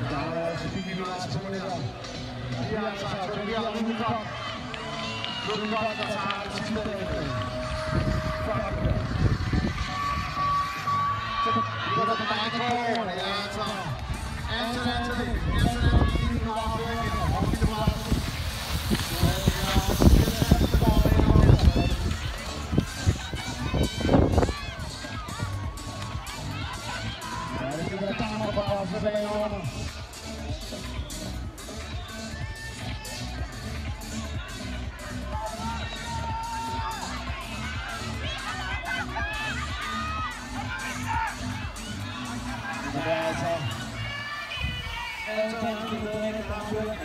Dalla Spinino sebenarnya biasa dia lengkap lengkap saat sistem Kita tanya kau ya, so. Answer, answer, answer, ini That's all.